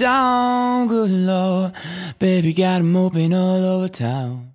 song, good lord. Baby got 'em moping all over town.